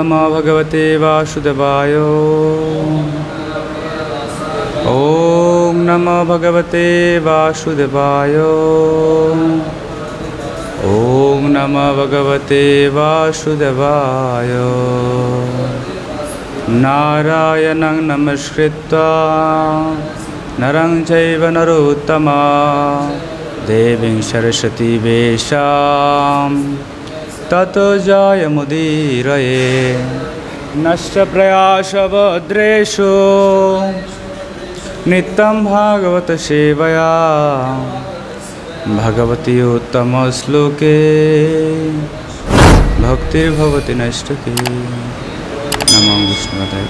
नमो भगवते वासुदेवाय। ॐ नमो भगवते वासुदेवाय। ॐ नमो भगवते वासुदेवाय। नारायणं नमस्कृत्वा, नरं चैव नरोत्तमा, देवीं सरस्वती वेशां ततो जायमुदीरये। नष्टप्रयासभद्रेषु नित्यं भागवतसेवया भगवती उत्तमश्लोके। भक्तिर्भवति नैष्टके। नमो विष्णुपदाय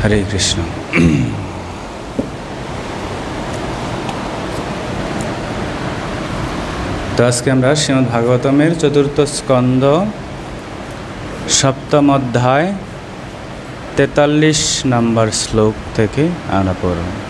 হরে কৃষ্ণ। তো আজকে আমরা শ্রীমদ্ ভাগবতমের চতুর্থ স্কন্ধ, সপ্তম অধ্যায়, তেতাল্লিশ নম্বর শ্লোক থেকে আমরা পড়ব।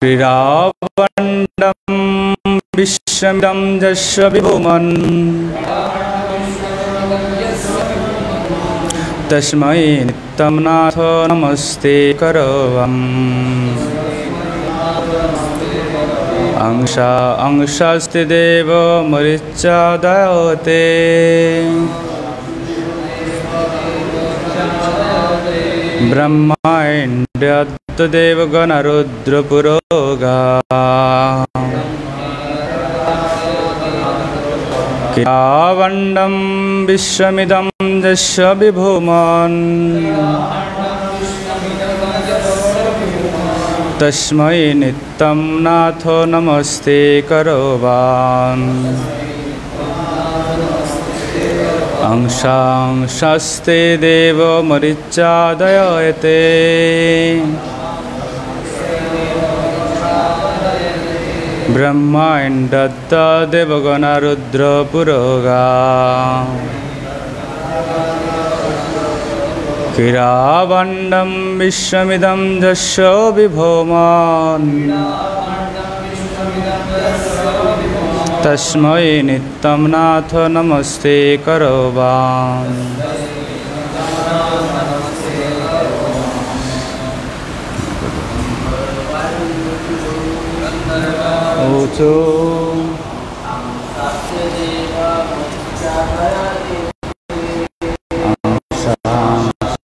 क्रीडावण्डं विश्वमिदं जस्य विभुमन् तस्मै नित्यं नाथ नमस्ते करवम् अंशा अंशास्ति देव मरिच्चादयते ब्रह्माण्ड्यदेवगणरुद्रपुरोगा किरावण्डं विश्वमिदं यस्य विभुमन् तस्मै नित्यं नाथो नमस्ते करोवान्। अंशांशस्ते देव मरिच्चादयते ब्रह्माण्डत्ता देवगणरुद्रपुरोगा किरावण्डं विश्वमिदं जस्य विभोमान् तस्मै नित्यं नाथ नमस्ते करवान् ऊचो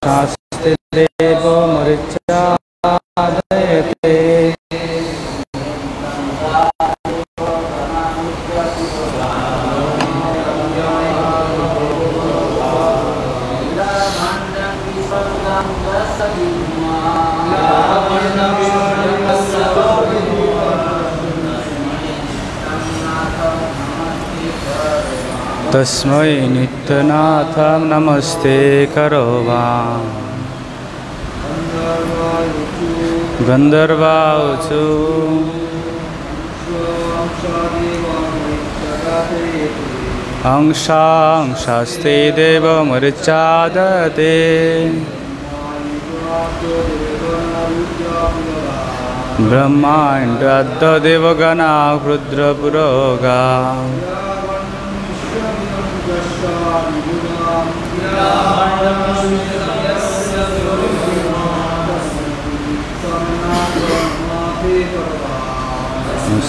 शास्ति देव मरिचादयते तस्मै नित्यनाथं नमस्ते करोवा गन्धर्वाचु अंशांशास्ते देवमरिचादते ब्रह्माण्डदेवगणा रुद्रपुरोगा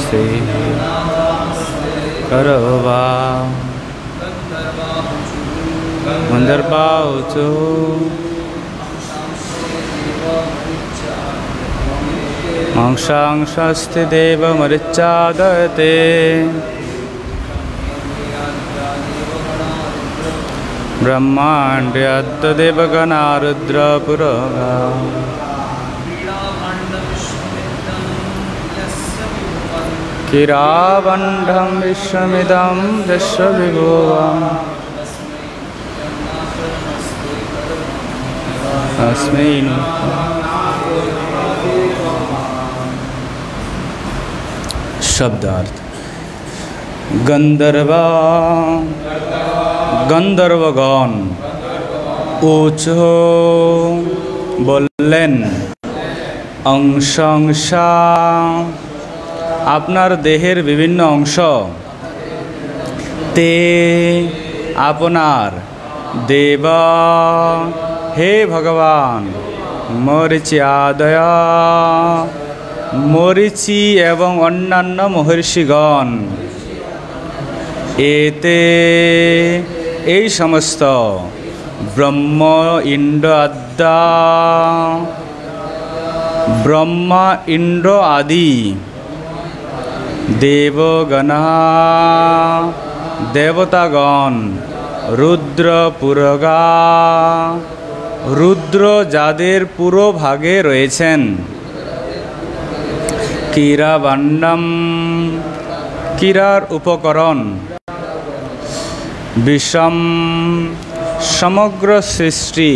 से करवा। मंदर पाओ चो अंशांशस्ति देव मरिच्चादते। देवमरिच्चादते ब्रह्माण्ड्यद्देवगणारुद्रपुरोगा किरावण्ढं विश्वमिदं विश्वविभुवम् शब्दार्थ। गंधर्वा গন্ধর্বগণ উচ বললেন অংশ অংশা আপনার দেহের বিভিন্ন অংশ, তে আপনার দেব, হে ভগবান, মরিচি আদয়, মরিচি এবং অন্যান্য মহর্ষিগণ, এতে এই সমস্ত ব্রহ্ম, ইন্দ্র, আদ্যা, ব্রহ্মা, ইন্দ্র আদি দেবগণা দেবতাগণ, রুদ্র, পুরগা, রুদ্র যাদের পুরো ভাগে রয়েছেন কীরাবান্ডম কীরার উপকরণ বিষম সমগ্র সৃষ্টি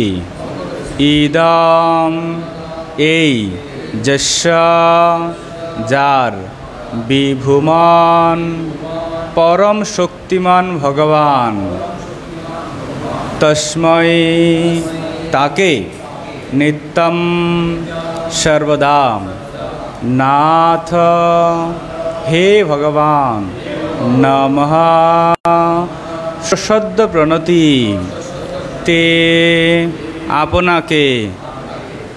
ইদম এই যশ যার বিভুমান পরম শক্তিমান ভগবান। তস্মৈ তাকে নিত্যম সর্বদা নাথ হে ভগবান, নমঃ সদ্য প্রণতি। তে আপনাকে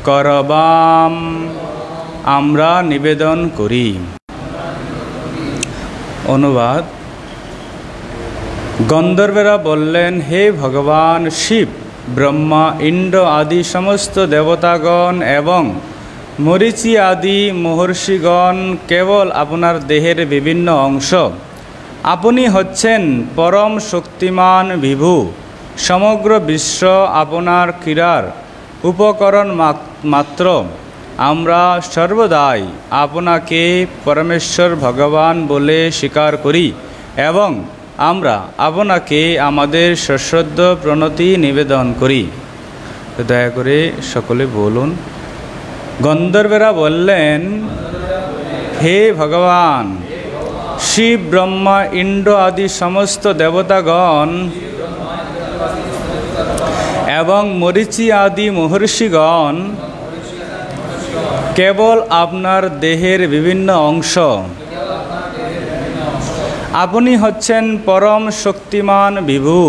করবাম, আমরা নিবেদন করি। অনুবাদ। গন্ধর্বেরা বললেন, হে ভগবান, শিব, ব্রহ্মা, ইন্দ্র আদি সমস্ত দেবতাগণ এবং মরিচি আদি মহর্ষিগণ কেবল আপনার দেহের বিভিন্ন অংশ। আপনি হচ্ছেন পরম শক্তিমান বিভু, সমগ্র বিশ্ব আপনার ক্রীড়ার উপকরণ মাত্র। আমরা সর্বদাই আপনাকে পরমেশ্বর ভগবান বলে স্বীকার করি এবং আমরা আপনাকে আমাদের সশ্রদ্ধ প্রণতি নিবেদন করি। দয়া করে সকলে বলুন, গন্ধর্বেরা বললেন, হে ভগবান! শিব, ব্রহ্মা, ইন্দ্র আদি সমস্ত দেবতাগণ এবং মরিচি আদি মহর্ষিগণ কেবল আপনার দেহের বিভিন্ন অংশ। আপনি হচ্ছেন পরম শক্তিমান বিভু।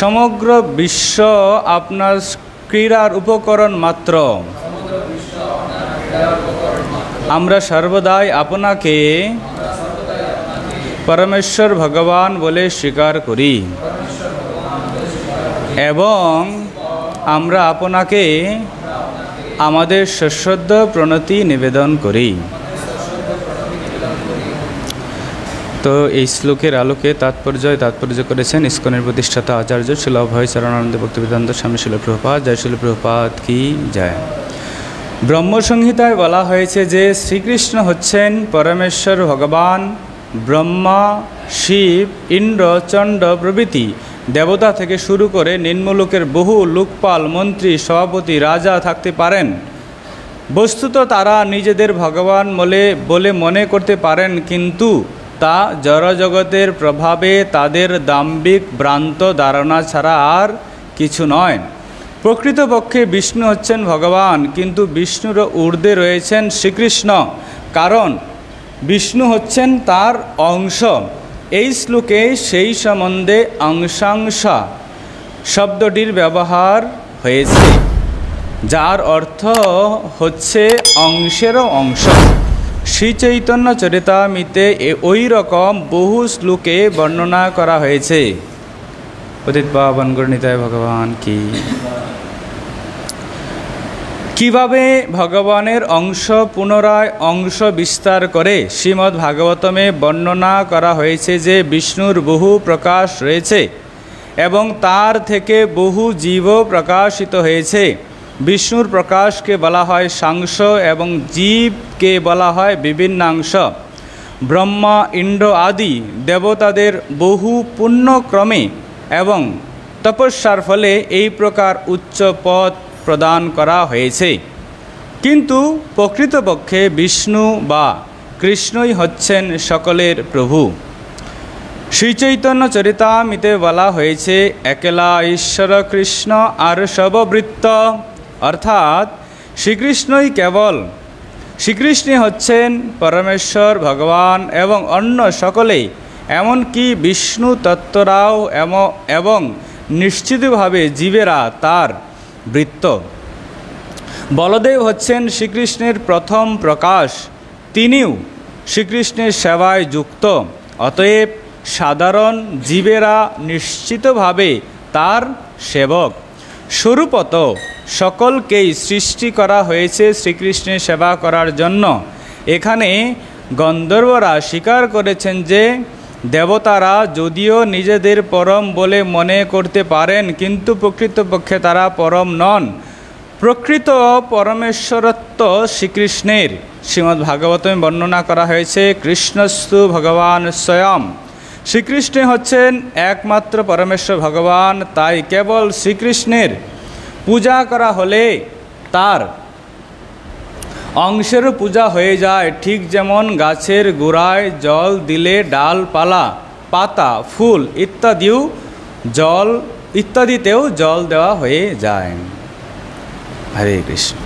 সমগ্র বিশ্ব আপনার ক্রীড়ার উপকরণ মাত্র। আমরা সর্বদাই আপনাকে পরমেশ্বর ভগবান বলে স্বীকার করি। এবং আমরা আপনাকে আমাদের সশ্রদ্ধ প্রণতি নিবেদন করি। তো এই শ্লোকের আলোকে তাৎপর্য তাৎপর্য করেছেন ইস্কনের প্রতিষ্ঠাতা আচার্য শিল অভয় চরণানন্দ ভক্তিবেদান্ত স্বামী শিল প্রভুপাত জয় শিল প্রভুপাত কি? যায় ব্রহ্মসংহিতায় বলা হয়েছে যে শ্রীকৃষ্ণ হচ্ছেন পরমেশ্বর ভগবান, ব্রহ্মা, শিব, ইন্দ্র চণ্ড প্রভৃতি। দেবতা থেকে শুরু করে নিম্নলোকের বহু লোকপাল, মন্ত্রী, সভাপতি, রাজা থাকতে পারেন। বস্তুত তারা নিজেদের ভগবান বলে বলে মনে করতে পারেন, কিন্তু তা জড়জগতের প্রভাবে তাদের দাম্ভিক ভ্রান্ত ধারণা ছাড়া আর কিছু নয়। প্রকৃতপক্ষে বিষ্ণু হচ্ছেন ভগবান, কিন্তু বিষ্ণুর ঊর্ধ্বে রয়েছেন শ্রীকৃষ্ণ। কারণ, বিষ্ণু হচ্ছেন তার অংশ। এই শ্লোকে সেই সম্বন্ধে অংশাংশা শব্দটির ব্যবহার হয়েছে, যার অর্থ হচ্ছে অংশেরও অংশ। শ্রী চৈতন্য চরিতামিতে ওই রকম বহু শ্লোকে বর্ণনা করা হয়েছে। অতীত পাবন গণিতায় ভগবান কি? কীভাবে ভগবানের অংশ পুনরায় অংশ বিস্তার করে? শ্রীমদ্ ভাগবতমে বর্ণনা করা হয়েছে যে বিষ্ণুর বহু প্রকাশ রয়েছে এবং তার থেকে বহু জীব প্রকাশিত হয়েছে। বিষ্ণুর প্রকাশকে বলা হয় সাংস এবং জীবকে বলা হয় বিভিন্নাংশ। ব্রহ্মা, ইন্দ্র আদি দেবতাদের বহু পুণ্যক্রমে এবং তপস্যার ফলে এই প্রকার উচ্চ পদ প্রদান করা হয়েছে। কিন্তু প্রকৃতপক্ষে বিষ্ণু বা কৃষ্ণই হচ্ছেন সকলের প্রভু। শ্রীচৈতন্য চরিতামিতে বলা হয়েছে, একলা ঈশ্বর কৃষ্ণ আর সববৃত্ত অর্থাৎ শ্রীকৃষ্ণই কেবল। শ্রীকৃষ্ণই হচ্ছেন পরমেশ্বর, ভগবান এবং অন্য সকলেই এমনকি বিষ্ণু তত্ত্বরাও এবং নিশ্চিতভাবে জীবেরা তার বৃত্ত। বলদেব হচ্ছেন শ্রীকৃষ্ণের প্রথম প্রকাশ। তিনিও শ্রীকৃষ্ণের সেবায় যুক্ত। অতএব সাধারণ জীবেরা নিশ্চিতভাবে তার সেবক। স্বরূপত সকলকেই সৃষ্টি করা হয়েছে শ্রীকৃষ্ণের সেবা করার জন্য। এখানে গন্ধর্বরা স্বীকার করেছেন যে দেবতারা যদিও নিজেদের পরম বলে মনে করতে পারেন, কিন্তু প্রকৃতপক্ষে তারা পরম নন। প্রকৃত পরমেশ্বরত্ব শ্রীকৃষ্ণের। শ্রীমদ্ ভাগবতমে বর্ণনা করা হয়েছে, কৃষ্ণস্তু ভগবান স্বয়ং। শ্রীকৃষ্ণ হচ্ছেন একমাত্র পরমেশ্বর ভগবান, তাই কেবল শ্রীকৃষ্ণের পূজা করা হলে তার অংশেরও পূজা হয়ে যায়, ঠিক যেমন গাছের গোড়ায় জল দিলে ডালপালা, পাতা, ফুল ইত্যাদিও জল, ইত্যাদিতেও জল দেওয়া হয়ে যায়। হরে কৃষ্ণ।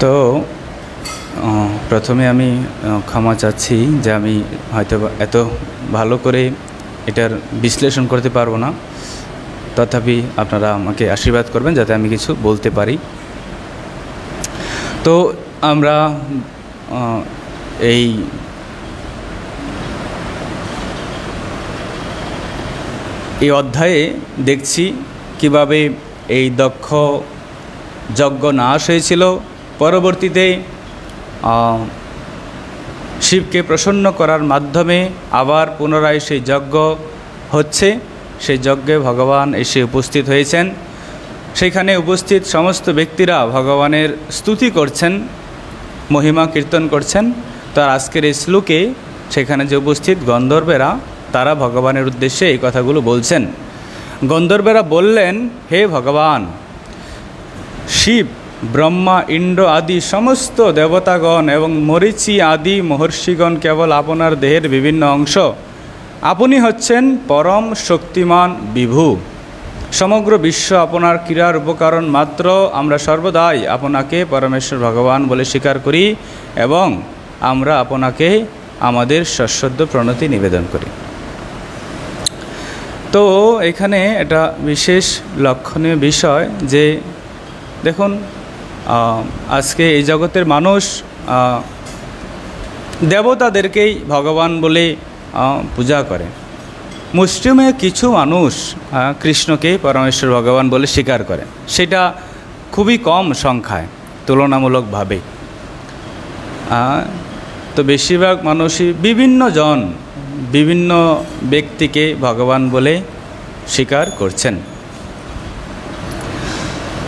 তো প্রথমে আমি ক্ষমা চাচ্ছি যে আমি হয়তো এত ভালো করে এটার বিশ্লেষণ করতে পারব না। তথাপি আপনারা আমাকে আশীর্বাদ করবেন যাতে আমি কিছু বলতে পারি। তো আমরা এই এই অধ্যায়ে দেখছি কীভাবে এই দক্ষ যজ্ঞ নাশ হয়েছিল। পরবর্তীতে শিবকে প্রসন্ন করার মাধ্যমে আবার পুনরায় সেই যজ্ঞ হচ্ছে। সেই যজ্ঞে ভগবান এসে উপস্থিত হয়েছেন। সেখানে উপস্থিত সমস্ত ব্যক্তিরা ভগবানের স্তুতি করছেন, মহিমা কীর্তন করছেন। তার আজকের এই শ্লোকে সেখানে যে উপস্থিত গন্ধর্বেরা, তারা ভগবানের উদ্দেশ্যে এই কথাগুলো বলছেন। গন্ধর্বেরা বললেন, হে ভগবান, শিব, ব্রহ্মা, ইন্দ্র আদি সমস্ত দেবতাগণ এবং মরিচি আদি মহর্ষিগণ কেবল আপনার দেহের বিভিন্ন অংশ। আপনি হচ্ছেন পরম শক্তিমান বিভু। সমগ্র বিশ্ব আপনার ক্রীড়ার উপকরণ মাত্র। আমরা সর্বদাই আপনাকে পরমেশ্বর ভগবান বলে স্বীকার করি এবং আমরা আপনাকে আমাদের সশ্রদ্ধ প্রণতি নিবেদন করি। তো এখানে এটা বিশেষ লক্ষণীয় বিষয় যে দেখুন আজকে এই জগতের মানুষ দেবতাদেরকেই ভগবান বলে পূজা করে। মুসলিমে কিছু মানুষ কৃষ্ণকে পরমেশ্বর ভগবান বলে স্বীকার করে। সেটা খুবই কম সংখ্যায়, তুলনামূলকভাবে। তো বেশিরভাগ মানুষই বিভিন্ন জন বিভিন্ন ব্যক্তিকে ভগবান বলে স্বীকার করছেন।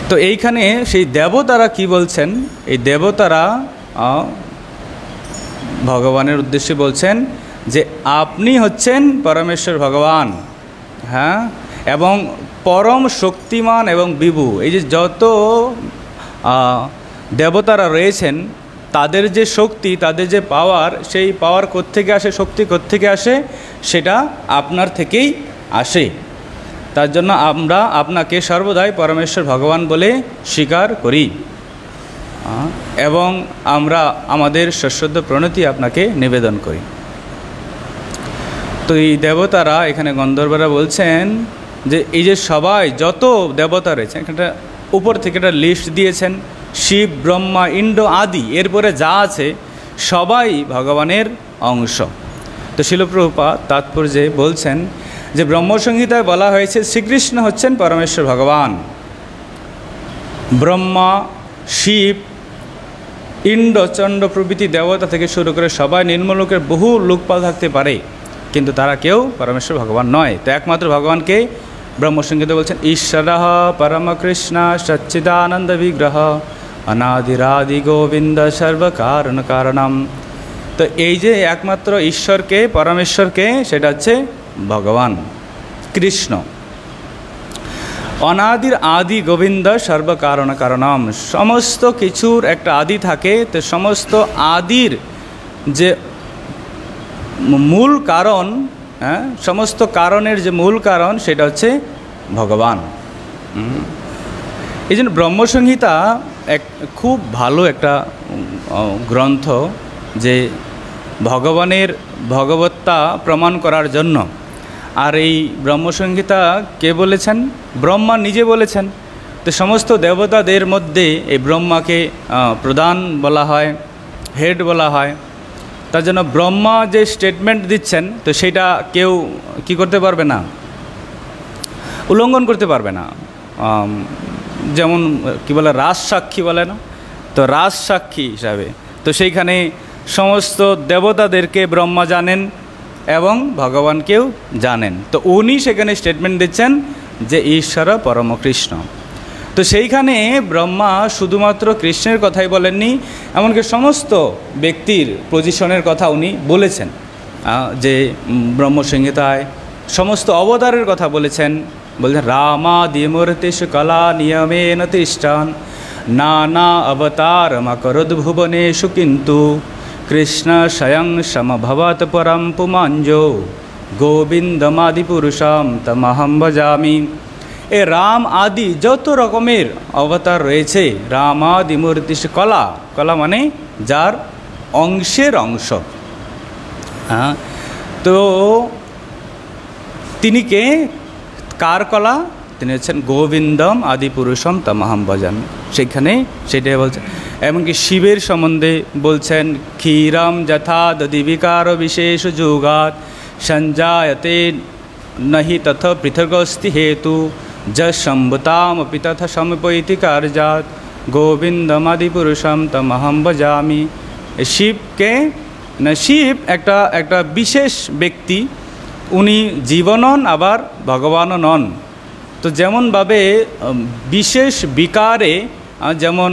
তো এইখানে সেই দেবতারা কি বলছেন? এই দেবতারা ভগবানের উদ্দেশ্যে বলছেন যে আপনি হচ্ছেন পরমেশ্বর ভগবান হ্যাঁ? এবং পরম শক্তিমান এবং বিভু। এই যে যত দেবতারা রয়েছেন, তাদের যে শক্তি, তাদের যে পাওয়ার, সেই পাওয়ার কোত্থেকে আসে, শক্তি কোত্থেকে আসে, সেটা আপনার থেকেই আসে। তার জন্য আমরা আপনাকে সর্বদাই পরমেশ্বর ভগবান বলে স্বীকার করি। এবং আমরা আমাদের সশ্রদ্ধ প্রণতি আপনাকে নিবেদন করি। তো এই দেবতারা এখানে গন্ধর্বরা বলছেন যে এই যে সবাই, যত দেবতা রয়েছে, এখানটা উপর থেকে একটা লিস্ট দিয়েছেন, শিব, ব্রহ্মা, ইন্দ্র আদি, এরপরে যা আছে, সবাই ভগবানের অংশ। তো শিলপ্রভুপা তাৎপর্যে বলছেন যে ব্রহ্মসংহিতায় বলা হয়েছে, শ্রীকৃষ্ণ হচ্ছেন পরমেশ্বর ভগবান। ব্রহ্মা, শিব, ইন্দ্র, চন্দ্র প্রভৃতি দেবতা থেকে শুরু করে সবাই নির্মলোকের বহু লোকপাল থাকতে পারে। কিন্তু তারা কেউ পরমেশ্বর ভগবান নয়। তো একমাত্র ভগবানকে ব্রহ্মসঙ্গীতে বলছেন, ঈশ্বর পরমকৃষ্ণ সচ্চিদানন্দ বিগ্রহ অনাদিরাদি গোবিন্দ সর্বকারণ কারণম। তো এই যে একমাত্র ঈশ্বরকে পরমেশ্বরকে সেটা হচ্ছে ভগবান কৃষ্ণ। অনাদির আদি গোবিন্দ সর্বকারণ কারণম। সমস্ত কিছুর একটা আদি থাকে, তো সমস্ত আদির যে মূল কারণ হ্যাঁ সমস্ত কারণের যে মূল কারণ সেটা হচ্ছে ভগবান। এই জন্য ব্রহ্মসংহিতা এক খুব ভালো একটা গ্রন্থ যে ভগবানের ভগবত্তা প্রমাণ করার জন্য। আর এই ব্রহ্মসংহিতা কে বলেছেন? ব্রহ্মা নিজে বলেছেন। তো সমস্ত দেবতাদের মধ্যে এই ব্রহ্মাকে প্রধান বলা হয়, হেড বলা হয়। তার জন্য ব্রহ্মা যে স্টেটমেন্ট দিচ্ছেন, তো সেটা কেউ কি করতে পারবে না? উল্লঙ্ঘন করতে পারবে না। যেমন, কি বলে, রাজ সাক্ষী বলে না? তো রাজ সাক্ষী হিসাবে। তো সেইখানে সমস্ত দেবতাদেরকে ব্রহ্মা জানেন এবং ভগবানকেও জানেন। তো উনি সেখানে স্টেটমেন্ট দিচ্ছেন যে, ঈশ্বর পরম কৃষ্ণ তো সেইখানে ব্রহ্মা শুধুমাত্র কৃষ্ণের কথাই বলেননি, এমনকি সমস্ত ব্যক্তির পজিশনের কথা উনি বলেছেন। যে ব্রহ্মসংহিতায় সমস্ত অবতারের কথা বলেছেন। বলছেন রামা রামাদিমূর্তিষ কলা নিয়মেন তিষ্ঠান নানা অবতার মকরুদ্ভুবনেষু কিন্তু, কৃষ্ণ স্বয়ং সমভবত পরম পুমাঞ্জো গোবিন্দমাদিপুরুষাম তমহম ভজামি। এ রাম আদি যত রকমের অবতার রয়েছে, রাম আদি মূর্তি কলা। কলা মানে যার অংশের অংশ। হ্যাঁ? তো তিনি কে? কার কলা? তিনি হচ্ছেন গোবিন্দম আদি পুরুষম তমহম ভজন। সেখানে সেটাই বলছেন এমনকি শিবের সম্বন্ধে বলছেন, ক্ষীরম যথা দদিবিকার বিশেষ যুগাত সঞ্জায়তে নহি তথ পৃথগস্তি হেতু। যম্ভতামপি তথা সমপৈতি কার্যাত গোবিন্দমাদি পুরুষম তমহম ভজামি এ শিবকে না শিব একটা একটা বিশেষ ব্যক্তি। উনি জীবন নন, আবার ভগবানও নন। তো যেমনভাবে বিশেষ বিকারে যেমন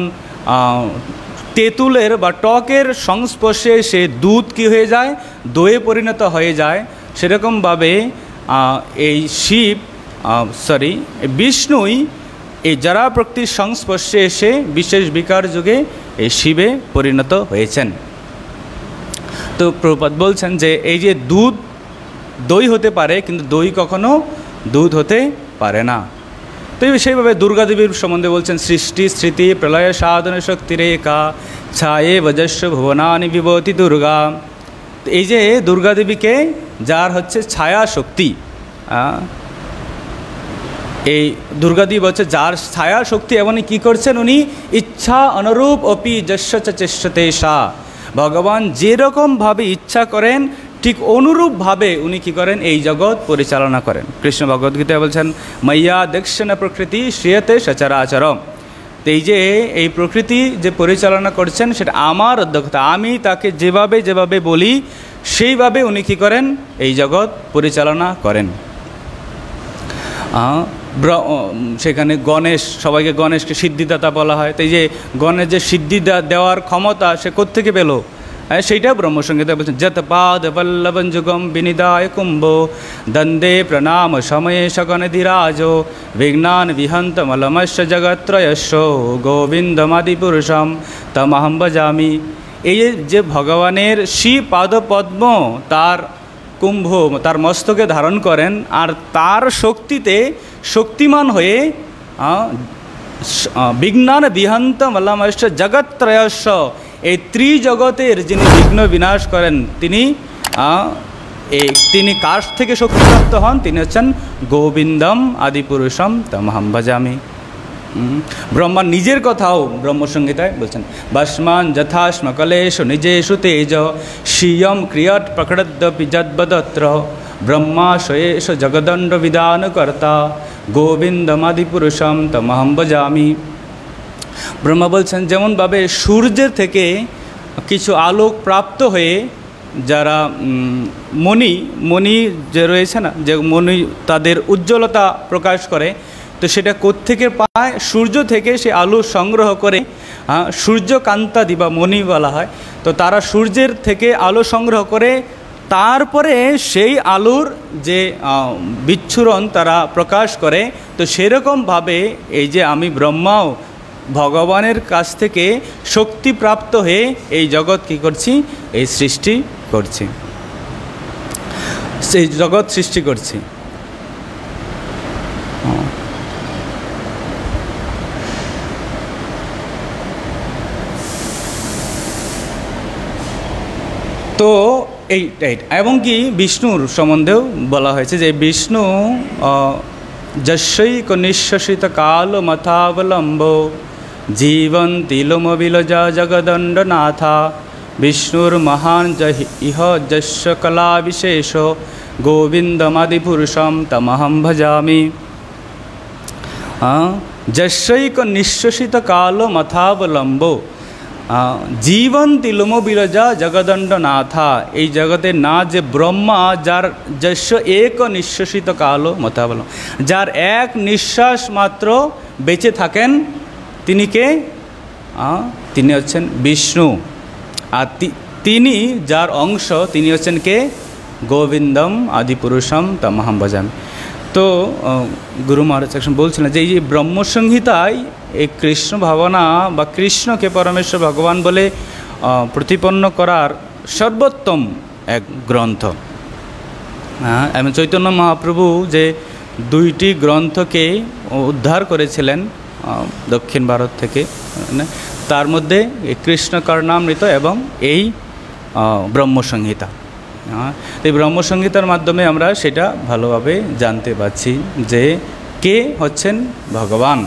তেঁতুলের বা টকের সংস্পর্শে সে দুধ কি হয়ে যায়? দইয়ে পরিণত হয়ে যায়। সেরকমভাবে এই শিব সরি বিষ্ণুই এই যারা প্রকৃতির সংস্পর্শে এসে বিশেষ বিকার যুগে এই শিবে পরিণত হয়েছেন। তো প্রপাত বলছেন যে এই যে দুধ, দই হতে পারে, কিন্তু দই কখনো দুধ হতে পারে না। তো সেইভাবে দুর্গা দেবীর সম্বন্ধে বলছেন, সৃষ্টি, স্মৃতি, প্রলয়, সাধন শক্তি রেখা, ছায়ে বজস্ব ভুবনানি বিভূতি দুর্গা। এই যে দুর্গা দেবীকে যার হচ্ছে ছায়া শক্তি এই দুর্গাদেবী বলছে যার ছায়া শক্তি এমনই কী করছেন উনি? ইচ্ছা অনুরূপ অপি যস্য চ চেষ্যতে সা। ভগবান যেরকমভাবে ইচ্ছা করেন, ঠিক অনুরূপভাবে উনি কি করেন? এই জগৎ পরিচালনা করেন। কৃষ্ণ ভগবদ্গীতায় বলছেন মাইয়া দক্ষিণ প্রকৃতি শ্রিয়তে সচরাচরম। তো এই যে এই প্রকৃতি যে পরিচালনা করছেন, সেটা আমার অধ্যক্ষতা আমি তাকে যেভাবে যেভাবে বলি, সেইভাবে উনি কী করেন? এই জগৎ পরিচালনা করেন। সেখানে গণেশ, সবাইকে গণেশকে সিদ্ধিদাতা বলা হয়। তাই যে গণেশ যে সিদ্ধি দেওয়ার ক্ষমতা সে কোত্থেকে পেল? হ্যাঁ সেইটা ব্রহ্মসঙ্গীতে বলছেন, যত পাদ যুগম বিনিদায় কুম্ভ, দন্দে প্রণাম সময়ে শগণধিরাজ বিঘ্নান বিহন্ত মলমস্য জগত্রয়স্য গোবিন্দমাদি পুরুষম ভজামি। এই যে- ভগবানের শ্রী পাদ পদ্ম তার কুম্ভ তার মস্তকে ধারণ করেন আর তার শক্তিতে শক্তিমান হয়ে বিঘ্নান বিহন্ত মল্লামস্য জগত্রয়স্য এই ত্রিজগতের যিনি বিঘ্ন বিনাশ করেন, তিনি এই তিনি কার থেকে শক্তিপ্রাপ্ত হন তিনি হচ্ছেন গোবিন্দম আদিপুরুষম, তমহম ভজামি। ব্রহ্মা নিজের কথাও ব্রহ্মসংহিতায় বলছেন। ভস্মান যথাস্ম কলেশু নিজেষু তেজ স্বীয়ম ক্রিয়ট প্রকটদ্যপি যদ্বদত্র ব্রহ্মা স্বয়েশ জগদণ্ড বিধানকর্তা, গোবিন্দমাদিপুরুষম তমহম ভজামি। ব্রহ্মা বলছেন, যেমনভাবে সূর্যের থেকে কিছু আলোক প্রাপ্ত হয়ে যারা মণি মণি যে রয়েছে না, যে মণি তাদের উজ্জ্বলতা প্রকাশ করে তো সেটা কোত্থেকে পায়? সূর্য থেকে সে আলো সংগ্রহ করে সূর্যকান্তাদি বা মণি বলা হয়। তো তারা সূর্যের থেকে আলো সংগ্রহ করে, তারপরে সেই আলোর যে বিচ্ছুরণ তারা প্রকাশ করে। তো সেরকমভাবে এই যে আমি ব্রহ্মাও ভগবানের কাছ থেকে শক্তিপ্রাপ্ত হয়ে এই জগৎ কি করছি? এই সৃষ্টি করছি। সেই জগৎ সৃষ্টি করছি। তো এইটাই এবং কি বিষ্ণুর সম্বন্ধেও বলা হয়েছে যে বিষ্ণু যশৈক নিঃশ্বাসিত কাল মথাবলম্ব জীবন তিলমবিলজা জগদণ্ডনাথা, বিষ্ণুর মহান ইহ যশ কলা বিশেষ গোবিন্দমাদিপুরুষম তমহম ভজামি। যশৈক নিঃশ্বাসিত কাল মথাবলম্ব জীবন তিলম বিরজা জগদণ্ড নাথা এই জগতের না যে ব্রহ্মা যার যশ এক নিঃশ্বাসিত কালো মতাবলম যার এক নিঃশ্বাস মাত্র বেঁচে থাকেন তিনি কে তিনি হচ্ছেন বিষ্ণু আর তিনি যার অংশ তিনি হচ্ছেন কে গোবিন্দম আদিপুরুষম তমহম ভজামি তো গুরু মহারাজ এখন বলছিলেন যে, এই যে ব্রহ্মসংহিতায় এই কৃষ্ণ ভাবনা বা কৃষ্ণকে পরমেশ্বর ভগবান বলে প্রতিপন্ন করার সর্বোত্তম এক গ্রন্থ। হ্যাঁ এবং চৈতন্য মহাপ্রভু যে দুইটি গ্রন্থকে উদ্ধার করেছিলেন দক্ষিণ ভারত থেকে মানে তার মধ্যে এই কৃষ্ণ কর্ণামৃত এবং এই ব্রহ্মসংহিতা। হ্যাঁ, এই ব্রহ্মসংহিতার মাধ্যমে আমরা সেটা ভালোভাবে জানতে পারছি যে কে হচ্ছেন ভগবান।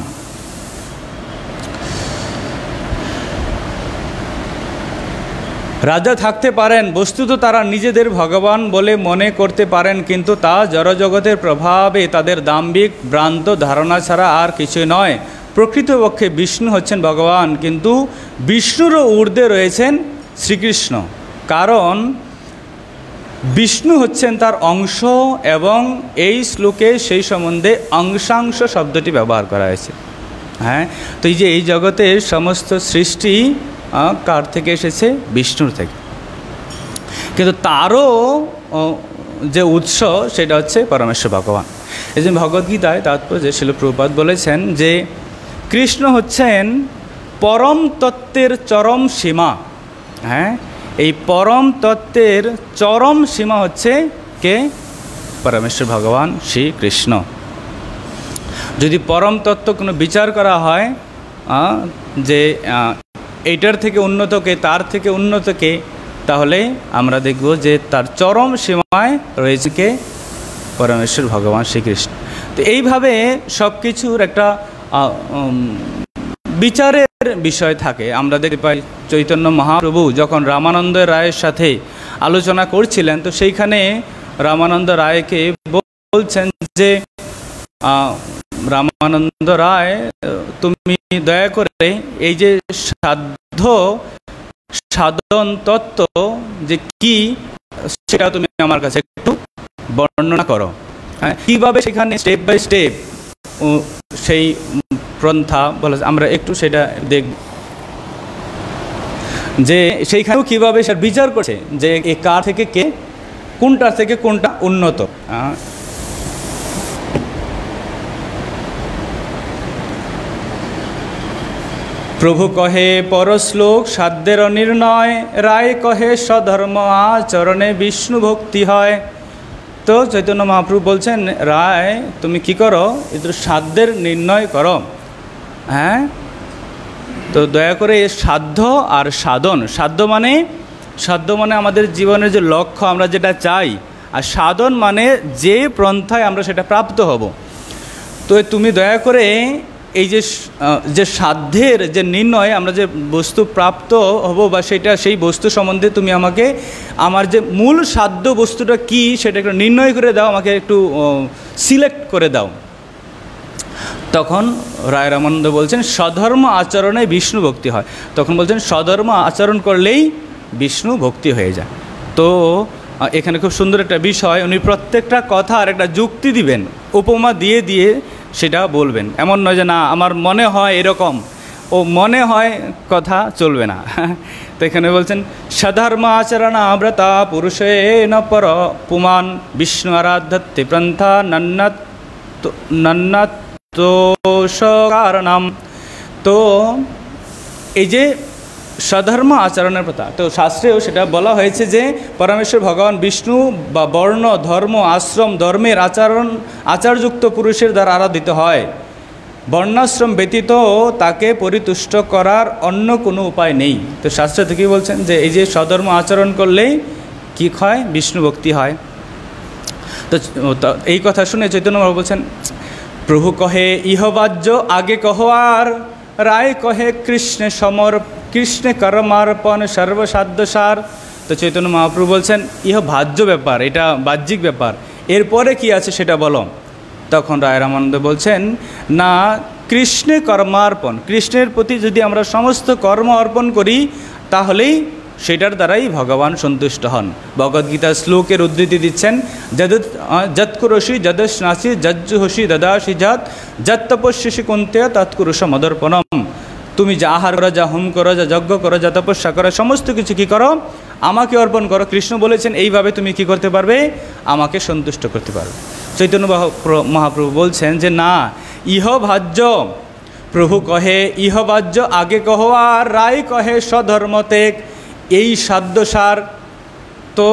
রাজা থাকতে পারেন বস্তুত তারা নিজেদের ভগবান বলে মনে করতে পারেন কিন্তু তা জড়জগতের প্রভাবে তাদের দাম্ভিক ভ্রান্ত ধারণা ছাড়া আর কিছুই নয়। প্রকৃতপক্ষে বিষ্ণু হচ্ছেন ভগবান কিন্তু বিষ্ণুরও ঊর্ধ্বে রয়েছেন শ্রীকৃষ্ণ। কারণ বিষ্ণু হচ্ছেন তার অংশ এবং এই শ্লোকে সেই সম্বন্ধে অংশাংশ শব্দটি ব্যবহার করা হয়েছে। হ্যাঁ তো এই যে এই জগতের সমস্ত সৃষ্টি কার থেকে এসেছে? বিষ্ণুর থেকে। কিন্তু তারও যে উৎস সেটা হচ্ছে পরমেশ্বর ভগবান। এই যে ভগবদ্গীতায় তাৎপর্য শিল প্রপাত বলেছেন যে কৃষ্ণ হচ্ছেন পরম তত্ত্বের চরম সীমা। হ্যাঁ এই পরম তত্ত্বের চরম সীমা হচ্ছে কে? পরমেশ্বর ভগবান শ্রীকৃষ্ণ। যদি পরম তত্ত্ব কোনো বিচার করা হয় যে এইটার থেকে উন্নতকে তার থেকে উন্নতকে তাহলে আমরা দেখব যে তার চরম সীমায় রয়েছে কে? পরমেশ্বর ভগবান শ্রীকৃষ্ণ। তো এইভাবে সব কিছুর একটা বিচারের বিষয় থাকে। আমরা দেখতে পাই চৈতন্য মহাপ্রভু যখন রামানন্দ রায়ের সাথে আলোচনা করছিলেন, তো সেইখানে রামানন্দ রায়কে বলছেন যে রামানন্দ রায়, তুমি দয়া করে এই যে সাধ্য, সাধন তত্ত্ব যে কি, সেটা তুমি আমার কাছে একটু বর্ণনা করো। হ্যাঁ কীভাবে সেখানে স্টেপ বাই স্টেপ সেই প্রন্থা বলা আমরা একটু সেটা দেখব যে সেইখানেও কীভাবে সে বিচার করছে, যে এ কার থেকে কে, কোনটার থেকে কোনটা উন্নত প্রভু কহে, পরশ্লোক সাধ্যের নির্ণয়, রায় কহে, স্বধর্ম আচরণে বিষ্ণু ভক্তি হয়। তো চৈতন্য মহাপ্রভু বলছেন, রায়, তুমি কি করো? এদের সাধ্যের নির্ণয় করো। হ্যাঁ? তো দয়া করে সাধ্য আর সাধন। সাধ্য মানে সাধ্য মানে আমাদের জীবনের যে লক্ষ্য আমরা যেটা চাই, আর সাধন মানে যে পন্থায় আমরা সেটা প্রাপ্ত হব। তো তুমি দয়া করে এই যে যে সাধ্যের যে নির্ণয়, আমরা যে বস্তু প্রাপ্ত হব বা সেটা, সেই বস্তু সম্বন্ধে তুমি আমাকে, আমার যে মূল সাধ্য বস্তুটা কি, সেটা একটু নির্ণয় করে দাও, আমাকে একটু সিলেক্ট করে দাও। তখন রায় রামানন্দ বলছেন, স্বধর্ম আচরণে বিষ্ণু ভক্তি হয়। তখন বলছেন, স্বধর্ম আচরণ করলেই বিষ্ণু ভক্তি হয়ে যায়। তো, এখানে খুব সুন্দর একটা বিষয়, উনি প্রত্যেকটা কথার একটা যুক্তি দিবেন, উপমা দিয়ে দিয়ে সেটা বলবেন। এমন নয় যে, না, আমার মনে হয় এরকম, ও মনে হয় কথা চলবে না। তো এখানে বলছেন সাধর্ম আচরণ ব্রতা পুরুষে ন পর, পুমান বিষ্ণু আরাধ্যতে প্রন্থা নন্নাত নন্নাতোষ কারণম তো এই যে সধর্ম আচরণের কথা তো শাস্ত্রেও সেটা বলা হয়েছে যে পরমেশ্বর ভগবান বিষ্ণু বা বর্ণ, ধর্ম, আশ্রম, ধর্মের আচরণ, আচারযুক্ত পুরুষের দ্বারা আরাধিত হয়। বর্ণাশ্রম ব্যতীত তাকে পরিতুষ্ট করার অন্য কোনো উপায় নেই। তো শাস্ত্র থেকে বলছেন যে এই যে সধর্ম আচরণ করলেই কী হয় বিষ্ণু ভক্তি হয়। তো তো এই কথা শুনে চৈতন্যবাবু বলছেন প্রভু কহে ইহবাজ্য আগে কহ আর। রায় কহে, কৃষ্ণে সমর, কৃষ্ণে কর্মার্পণ, সর্বসাধ্য সার। তো চৈতন্য মহাপ্রভু বলছেন, ইহ ভাজ্য ব্যাপার, এটা বাহ্যিক ব্যাপার। এরপরে কি আছে সেটা বলো। তখন রায় রামানন্দ বলছেন, না, কৃষ্ণে কর্মার্পণ, কৃষ্ণের প্রতি যদি আমরা সমস্ত কর্ম অর্পণ করি, তাহলেই সেটার দ্বারাই ভগবান সন্তুষ্ট হন। ভগবদ্গীতার শ্লোকের উদ্ধৃতি দিচ্ছেন যদ যৎকুরসি যদস্নাসি যজ্জুহসি দদাসি যৎ যৎ তপস্যসি কুন্তে তৎকুরুষ মদর্পণম। তুমি যা আহার করো, যা হোম করো, যা যজ্ঞ করো, যা তপস্যা করো, সমস্ত কিছু কি করো? আমাকে অর্পণ করো। কৃষ্ণ বলেছেন, এইভাবে তুমি কি করতে পারবে? আমাকে সন্তুষ্ট করতে পারবে চৈতন্য মহাপ্র- মহাপ্রভু বলছেন যে, না, ইহ ভাজ্য। প্রভু কহে, ইহ বাহ্য আগে কহ, আর রায় কহে স্বধর্মতেক এই সাধ্যসার তো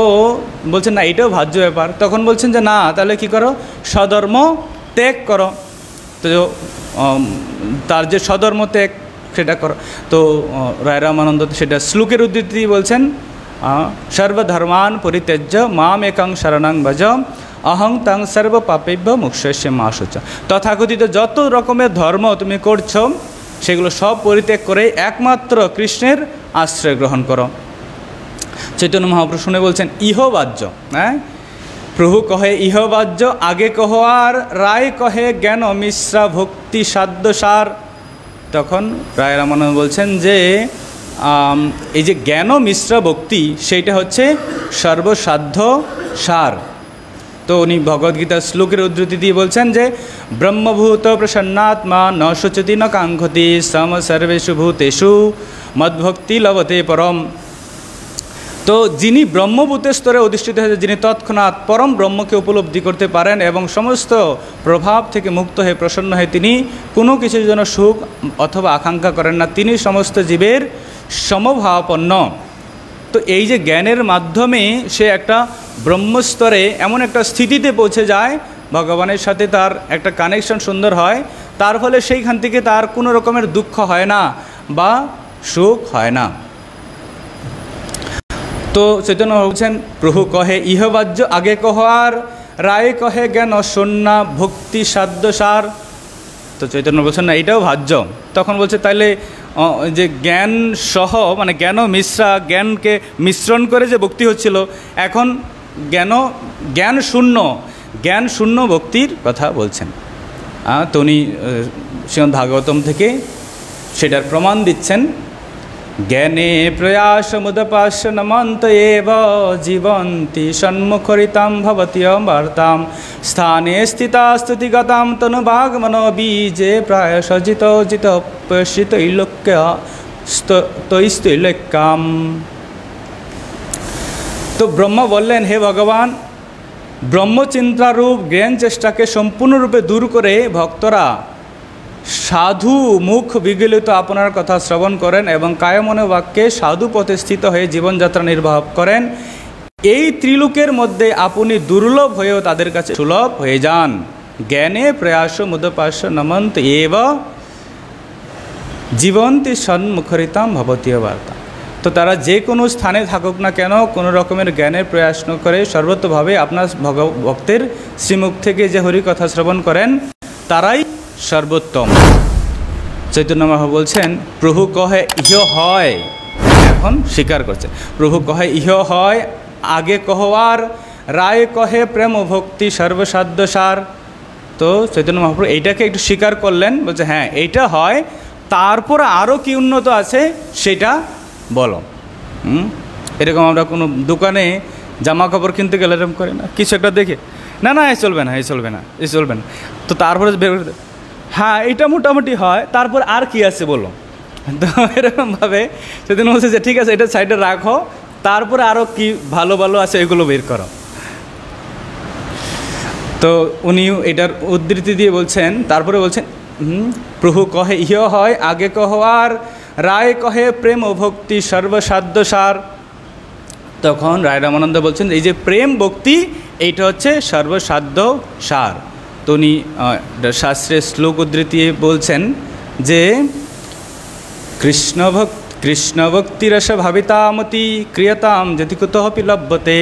বলছেন না, এটাও ভাজ্য ব্যাপার। তখন বলছেন যে, না, তাহলে কি করো? স্বধর্ম ত্যাগ করো। তো তার যে স্বধর্ম ত্যাগ, সেটা করো। তো রায় রামানন্দ সেটা শ্লোকের উদ্ধৃতি বলছেন সর্বধর্মান পরিত্যাজ্য মাম একাং শরণাং ভজ, অহং তাং সর্ব পাপেভ্য মা শুচ। তথাকথিত যত রকমের ধর্ম তুমি করছ, সেগুলো সব পরিত্যাগ করে একমাত্র কৃষ্ণের আশ্রয় গ্রহণ করো। চৈতন্য মহাপ্রভু শুনে বলছেন ইহবাজ্য হ্যাঁ? প্রভু কহে ইহবাজ্য আগে কহ, আর রায় কহে, জ্ঞান মিশ্রা ভক্তি সাধ্য সার। তখন রায় রামানন্দ বলছেন যে এই যে জ্ঞান মিশ্র ভক্তি, সেইটা হচ্ছে সর্বসাধ্য সার। তো উনি ভগবদ্গীতার শ্লোকের উদ্ধৃতি দিয়ে বলছেন যে, ব্রহ্মভূত প্রসন্নাত্মা ন শুচতি ন কাঙ্ক্ষতি সম সর্বেষু ভূতেষু, মদ্ভক্তি লভতে পরম। তো যিনি ব্রহ্মভূতের স্তরে অধিষ্ঠিত হয়েছে, যিনি তৎক্ষণাৎ পরম ব্রহ্মকে উপলব্ধি করতে পারেন এবং সমস্ত প্রভাব থেকে মুক্ত হয়ে প্রসন্ন হয়ে তিনি কোনো কিছুর জন্য সুখ অথবা আকাঙ্ক্ষা করেন না। তিনি সমস্ত জীবের সমভাবাপন্ন। তো এই যে জ্ঞানের মাধ্যমে সে একটা ব্রহ্মস্তরে এমন একটা স্থিতিতে পৌঁছে যায়, ভগবানের সাথে তার একটা কানেকশন সুন্দর হয়, তার ফলে সেইখান থেকে তার কোনো রকমের দুঃখ হয় না বা সুখ হয় না। তো চৈতন্য বলছেন প্রভু কহে ইহবাজ্য আগে কহ আর রায় কহে জ্ঞান সন্না ভক্তি সাধ্য সার। তো চৈতন্য বলছেন না এটাও ভাজ্য। তখন বলছে তাইলে যে জ্ঞান সহ মানে জ্ঞান মিশ্রা জ্ঞানকে মিশ্রণ করে যে ভক্তি হচ্ছিল এখন জ্ঞান জ্ঞান শূন্য জ্ঞান শূন্য ভক্তির কথা বলছেন। তো উনি আহ, ভাগবতম থেকে সেটার প্রমাণ দিচ্ছেন। জ্ঞানে প্রয়াস মুদপাশ নমন্ত এব, জীবন্তি সন্মুখরিতাম ভবতি বার্তাম স্থানে স্থিতা স্তুতিগতাম তনুবাগমন বীজে প্রায় সজিত জিত পশ্চিত ইলোক্য তৈস্তৈলক্যাম তো ব্রহ্ম বললেন, হে ভগবান, ব্রহ্মচিন্তারূপ জ্ঞান চেষ্টাকে সম্পূর্ণরূপে দূর করে ভক্তরা সাধু মুখ বিগলিত আপনার কথা শ্রবণ করেন এবং কায়মনে বাক্যে সাধু প্রতিষ্ঠিত হয়ে জীবনযাত্রা নির্বাহ করেন। এই ত্রিলোকের মধ্যে আপনি দুর্লভ হয়েও তাদের কাছে সুলভ হয়ে যান। জ্ঞানে প্রয়াস মুদপাশ নমন্ত এব। জীবন্তি সন্মুখরিতাম ভবতীয় বার্তা। তো তারা যে কোনো স্থানে থাকুক না কেন, কোনো রকমের জ্ঞানের প্রয়াস করে সর্বতভাবে আপনার ভগ, ভক্তের শ্রীমুখ থেকে যে হরিকথা শ্রবণ করেন, তারাই সর্বোত্তম। চৈতন্য মহা বলছেন, প্রভু কহে ইহ হয়। এখন স্বীকার করছে। প্রভু কহে ইহ হয়, আগে কহবার রায় কহে প্রেম ভক্তি সর্বসাধ্য সার। তো চৈতন্য মহাপ্রভু এইটাকে একটু স্বীকার করলেন, বলছে হ্যাঁ এইটা হয়, তারপর আরও কি উন্নত আছে সেটা বলো। এরকম আমরা কোনো দোকানে জামা কাপড় কিনতে গেলে এরকম করে না? কিছু একটা দেখে, না না এই চলবে না এই চলবে না এই চলবে না। তো তারপরে বের হ্যাঁ এটা মোটামুটি হয়। তারপর আর কি আছে বলো? তো এরকমভাবে সেদিন বলছে যে, ঠিক আছে, এটা সাইডে রাখো। তারপরে আরও কি ভালো ভালো আছে এগুলো বের করো। তো উনি এটার উদ্ধৃতি দিয়ে বলছেন, তারপরে বলছেন প্রভু কহে ইহ হয়, আগে কহ, আর রায় কহে, প্রেম ও ভক্তি সর্বসাধ্য সার। তখন রায় রামানন্দ বলছেন, এই যে প্রেম, ভক্তি, এইটা হচ্ছে সর্বসাধ্য সার। তো শাস্ত্রের শ্লোক উদ্ধৃতি বলছেন যে কৃষ্ণভক্ কৃষ্ণভক্তিরস ভাবিতামতি ক্রিয়তাম যদি কুতঃপি লভ্যতে,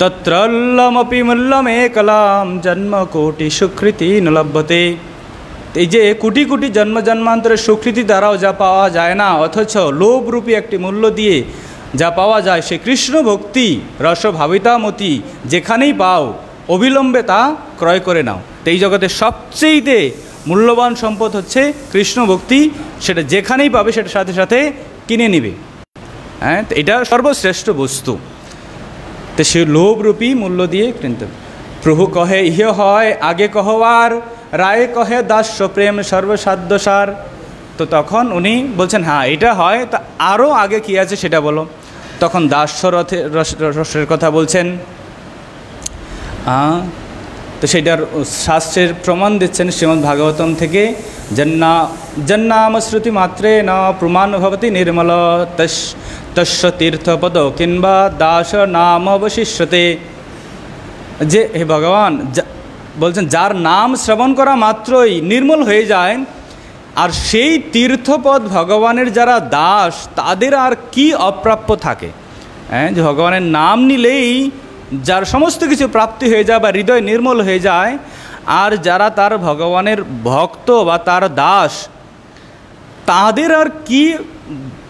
তত্রল্লমপি মূল্যমেকলাম জন্ম কোটি সুকৃতি ন লভ্যতে। এই যে কোটি কোটি জন্ম জন্মান্তরের সুকৃতি দ্বারাও যা পাওয়া যায় না, অথচ লোভরূপী একটি মূল্য দিয়ে যা পাওয়া যায়, সে কৃষ্ণ ভক্তি রস ভাবিতামতি যেখানেই পাও, অবিলম্বে তা ক্রয় করে নাও। তো এই জগতের সবচেয়েতে মূল্যবান সম্পদ হচ্ছে কৃষ্ণ ভক্তি। সেটা যেখানেই পাবে, সেটা সাথে সাথে কিনে নিবে। হ্যাঁ এটা সর্বশ্রেষ্ঠ বস্তু। তো সে লোভরূপী মূল্য দিয়ে কিনতে প্রভু কহে ইহ হয়, আগে কহবার রায়ে কহে দাস্য প্রেম সর্বসাধ্য সার। তো তখন উনি বলছেন হ্যাঁ এটা হয়, তা আরও আগে কী আছে সেটা বলো। তখন দাস্য রথে রস- রসের কথা বলছেন তো সেটার শাস্ত্রের প্রমাণ দিচ্ছেন শ্রীমদ্ ভাগবতম থেকে। জন্না জন্নাম শ্রুতি মাত্রে ন প্রমাণ ভবতি নির্মল তস তস্য তীর্থপদ কিংবা দাস নাম অবশিষ্যতে যে হে ভগবান বলছেন, যার নাম শ্রবণ করা মাত্রই নির্মল হয়ে যায়, আর সেই তীর্থপদ ভগবানের যারা দাস, তাদের আর কি অপ্রাপ্য থাকে? হ্যাঁ যে ভগবানের নাম নিলেই যার সমস্ত কিছু প্রাপ্তি হয়ে যায় বা হৃদয় নির্মল হয়ে যায়, আর যারা তার ভগবানের ভক্ত বা তার দাস, তাদের আর কি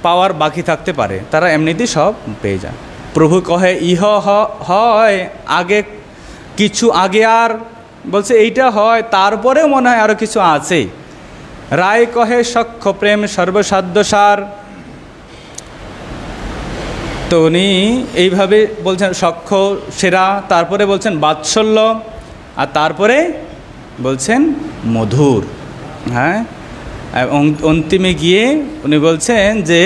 পাওয়ার বাকি থাকতে পারে? তারা এমনিতেই সব পেয়ে যায়। প্রভু কহে, ইহ হয়, আগে কিছু আগে আর, বলছে এইটা হয়, তারপরেও মনে হয় আরও কিছু আছে। রায় কহে সক্ষ প্রেম সর্বসাধ্য সার। তো উনি এইভাবে বলছেন, সক্ষ, সেরা, তারপরে বলছেন বাৎসল্য, আর তারপরে বলছেন মধুর হ্যাঁ? অন্তিমে গিয়ে উনি বলছেন যে,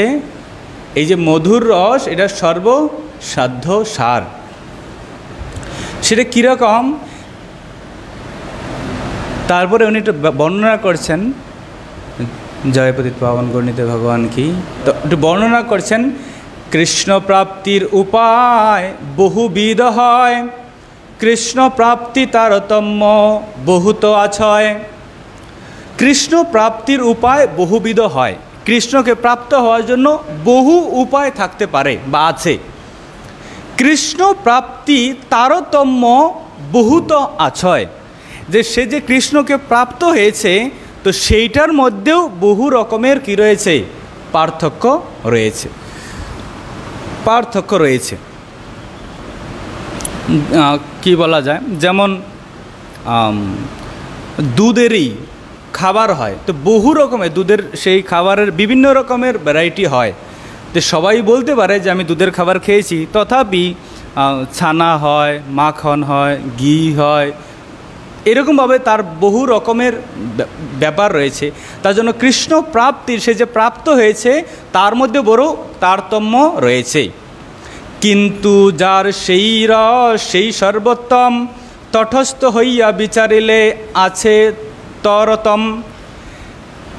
এই যে মধুর রস, এটা সর্বসাধ্য সার। সেটা কীরকম? তারপরে উনি একটু বর্ণনা করছেন জয়পতিত পাবন গণিতে ভগবান কি? তো একটু বর্ণনা করছেন কৃষ্ণ প্রাপ্তির উপায় বহুবিধ হয়। কৃষ্ণ প্রাপ্তি তারতম্য বহুত আছয়। কৃষ্ণ প্রাপ্তির উপায় বহুবিধ হয়। কৃষ্ণকে প্রাপ্ত হওয়ার জন্য বহু উপায় থাকতে পারে বা আছে। কৃষ্ণ প্রাপ্তি তারতম্য বহুত আছয়। যে সে যে কৃষ্ণকে প্রাপ্ত হয়েছে, তো সেইটার মধ্যেও বহু রকমের কি রয়েছে? পার্থক্য রয়েছে। পার্থক্য রয়েছে। কি বলা যায়? যেমন দুধেরই খাবার হয়, তো বহু রকমের দুধের সেই খাবারের বিভিন্ন রকমের ভ্যারাইটি হয়। তো সবাই বলতে পারে যে আমি দুধের খাবার খেয়েছি, তথাপি ছানা হয়, মাখন হয়, ঘি হয় এরকমভাবে তার বহু রকমের ব্যা- ব্যাপার রয়েছে। তার জন্য কৃষ্ণ প্রাপ্তির সে যে প্রাপ্ত হয়েছে, তার মধ্যে বড় তারতম্য রয়েছে। কিন্তু যার সেই রস, সেই সর্বোত্তম, তটস্থ হইয়া বিচারিলে আছে তরতম।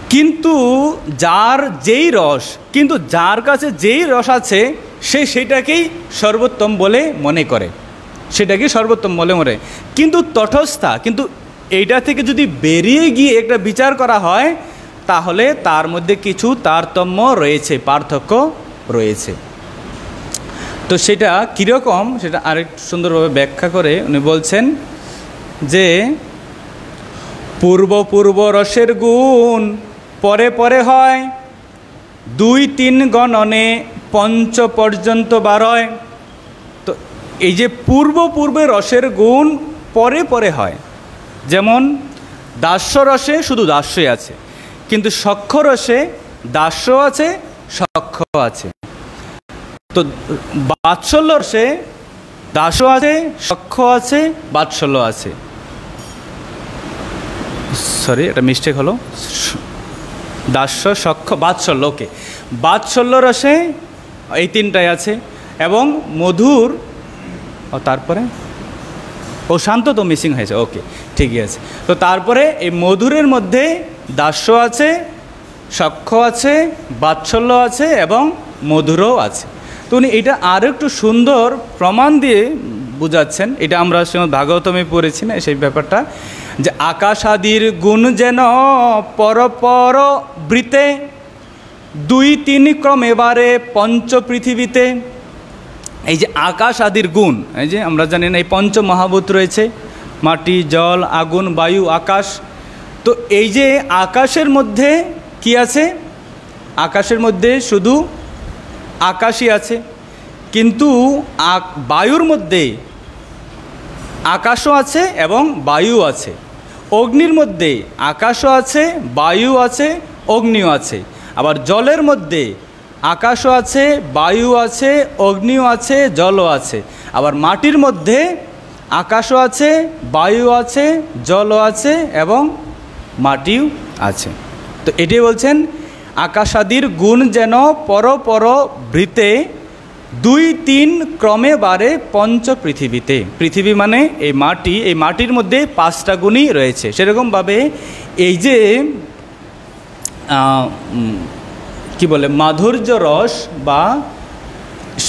কিন্তু যার যেই রস, কিন্তু যার কাছে যেই রস আছে, সে সেটাকেই সর্বোত্তম বলে মনে করে। সেটাকে সর্বোত্তম বলে মনে কিন্তু তটস্থা, কিন্তু এইটা থেকে যদি বেরিয়ে গিয়ে একটা বিচার করা হয়, তাহলে তার মধ্যে কিছু তারতম্য রয়েছে, পার্থক্য রয়েছে। তো সেটা কীরকম, সেটা আরেকটু সুন্দরভাবে ব্যাখ্যা করে উনি বলছেন যে, পূর্ব পূর্ব রসের গুণ পরে পরে হয়, দুই তিন গণনে পঞ্চ পর্যন্ত বারয়। এই যে পূর্ব পূর্বে রসের গুণ পরে পরে হয়। যেমন, দাস্য রসে শুধু দাস্যই আছে, কিন্তু সক্ষ রসে দাস্য আছে সক্ষ আছে। তো বাৎসল্য রসে দাসও আছে সক্ষ আছে, বাৎসল্য আছে। সরি এটা মিস্টেক হলো। দাস্য, সক্ষ, বাৎসল্য ওকে বাৎসল্য রসে এই তিনটাই আছে এবং মধুর ও তারপরে ও শান্ত তো মিসিং হয়েছে ওকে ঠিকই আছে তো তারপরে এই মধুরের মধ্যে দাস্য আছে সক্ষ আছে বাৎসল্য আছে এবং মধুরও আছে তো উনি এটা আরও একটু সুন্দর প্রমাণ দিয়ে বুঝাচ্ছেন এটা আমরা শ্রীমদ ভাগবতমে পড়েছি না সেই ব্যাপারটা যে আকাশ আদির গুণ যেন পরপর বৃতে দুই তিন ক্রম এবারে পঞ্চ পৃথিবীতে এই যে আকাশ আদির গুণ, এই যে আমরা জানি না, এই পঞ্চ মহাভূত রয়েছে, মাটি, জল, আগুন, বায়ু, আকাশ। তো এই যে আকাশের মধ্যে কি আছে? আকাশের মধ্যে শুধু আকাশই আছে, কিন্তু বায়ুর মধ্যে আকাশও আছে এবং বায়ু আছে। অগ্নির মধ্যে আকাশও আছে বায়ু আছে, অগ্নিও আছে। আবার জলের মধ্যে আকাশও আছে বায়ু আছে, অগ্নিও আছে, জলও আছে। আবার মাটির মধ্যে আকাশও আছে বায়ু আছে, জলও আছে এবং মাটিও আছে। তো এটাই বলছেন, আকাশাদির গুণ যেন পরপর পর বৃতে, দুই তিন ক্রমে বারে পঞ্চ পৃথিবীতে। পৃথিবী মানে এই মাটি, এই মাটির মধ্যে পাঁচটা গুণই রয়েছে। সেরকমভাবে এই যে কি বলে, মাধুর্য রস বা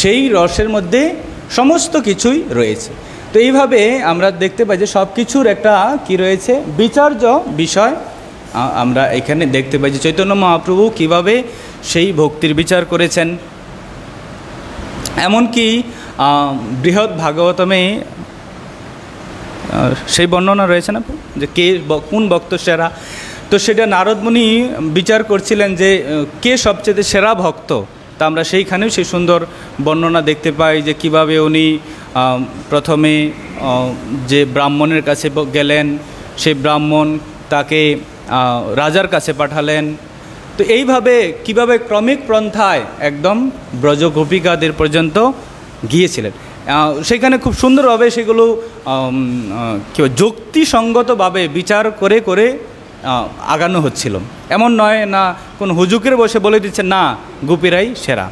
সেই রসের মধ্যে সমস্ত কিছুই রয়েছে। তো এইভাবে আমরা দেখতে পাই যে সব কিছুর একটা কি রয়েছে, বিচার্য বিষয় আমরা এখানে দেখতে পাই যে চৈতন্য মহাপ্রভু কীভাবে সেই ভক্তির বিচার করেছেন। এমনকি বৃহৎ ভাগবতমে সেই বর্ণনা রয়েছে না যে কে কোন ভক্ত সেরা? তো সেটা নারদমণি বিচার করছিলেন যে কে সবচেয়ে সেরা ভক্ত? তা আমরা সেইখানেও সেই সুন্দর বর্ণনা দেখতে পাই যে, কীভাবে উনি প্রথমে যে ব্রাহ্মণের কাছে গেলেন, সেই ব্রাহ্মণ তাকে রাজার কাছে পাঠালেন। তো এইভাবে কীভাবে ক্রমিক পন্থায় একদম ব্রজ গোপিকাদের পর্যন্ত গিয়েছিলেন। সেখানে খুব সুন্দরভাবে সেগুলো যুক্তিসঙ্গতভাবে বিচার করে করে আগানো হচ্ছিল। এমন নয় না কোন হুজুকের বসে বলে দিচ্ছে, না, গুপিরাই সেরা।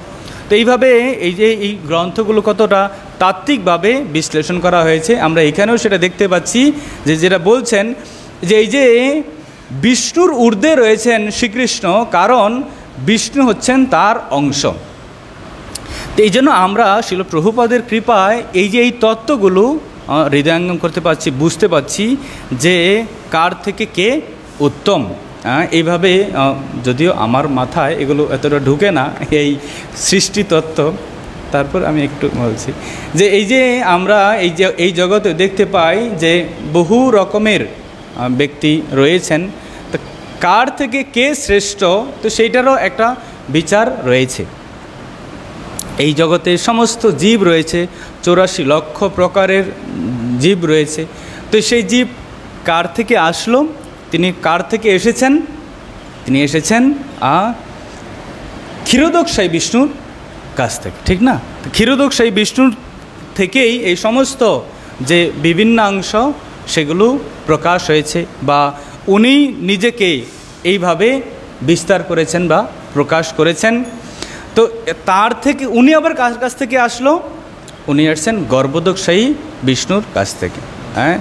তো এইভাবে এই যে এই গ্রন্থগুলো কতটা তাত্ত্বিকভাবে বিশ্লেষণ করা হয়েছে, আমরা এখানেও সেটা দেখতে পাচ্ছি যে যেটা বলছেন যে এই যে বিষ্ণুর ঊর্ধ্বে রয়েছেন শ্রীকৃষ্ণ, কারণ বিষ্ণু হচ্ছেন তার অংশ। তো এই জন্য আমরা শিল প্রভুপাদের কৃপায় এই যে এই তত্ত্বগুলো হৃদয়ঙ্গম করতে পারছি, বুঝতে পারছি যে কার থেকে কে উত্তম। এইভাবে যদিও আমার মাথায় এগুলো এতটা ঢুকে না, এই সৃষ্টি তত্ত্ব, তারপর আমি একটু বলছি। যে এই যে আমরা এই যে, এই জগতে দেখতে পাই যে বহু রকমের ব্যক্তি রয়েছেন কার থেকে কে শ্রেষ্ঠ, তো সেইটারও একটা বিচার রয়েছে। এই জগতে সমস্ত জীব রয়েছে, চৌরাশি লক্ষ প্রকারের জীব রয়েছে। তো সেই জীব কার থেকে আসলো? তিনি কার থেকে এসেছেন? তিনি এসেছেন ক্ষীরোদকশাই বিষ্ণুর কাছ থেকে, ঠিক না? ক্ষীরোদকশাই বিষ্ণুর থেকেই এই সমস্ত যে বিভিন্নাংশ সেগুলো প্রকাশ হয়েছে বা উনি নিজেকে এইভাবে বিস্তার করেছেন বা প্রকাশ করেছেন। তো তার থেকে উনি আবার কার কাছ থেকে আসলো? উনি আসছেন গর্ভদকশাহী বিষ্ণুর কাছ থেকে হ্যাঁ?